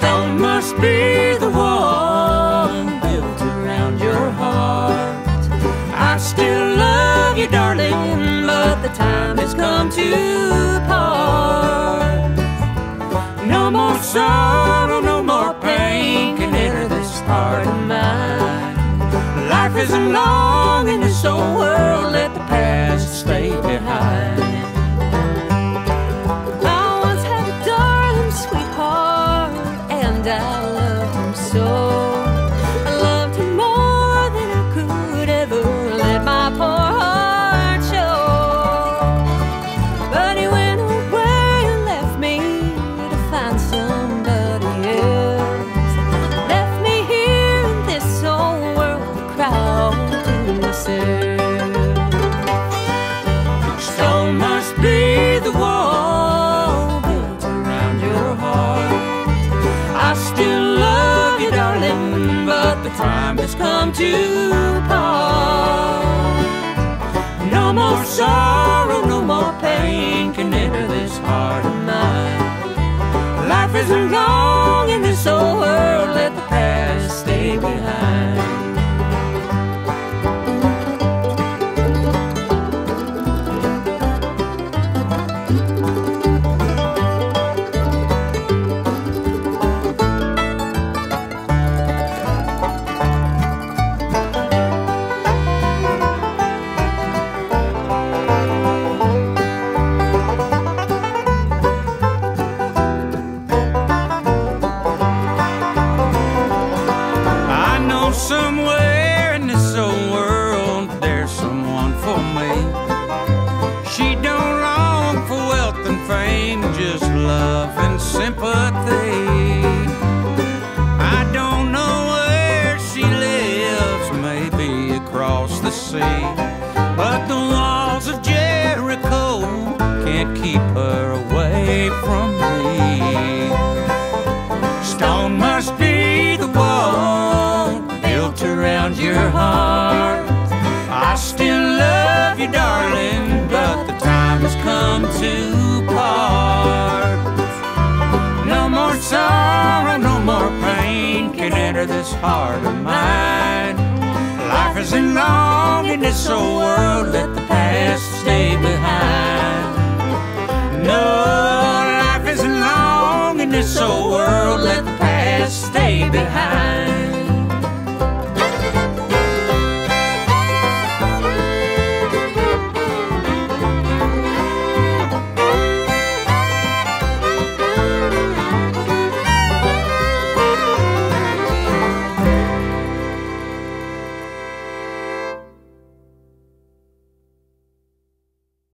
stone must be the one built around your heart. I still love you, darling, but the time has come to part. No more sorrow, no more pain can enter this heart of mine. Life is long and it's so. Has come to part. No more sorrow, no more pain can enter this heart of mine. Life isn't long somewhere in this old world there's someone for me. She don't long for wealth and fame, just love and sympathy. I don't know where she lives, maybe across the sea. But the walls of Jericho can't keep her away from darling, but the time has come to part. No more sorrow, no more pain can enter this heart of mine. Life isn't long in this old world, let the past stay behind. No, life isn't long in this old world. Let the past stay behind.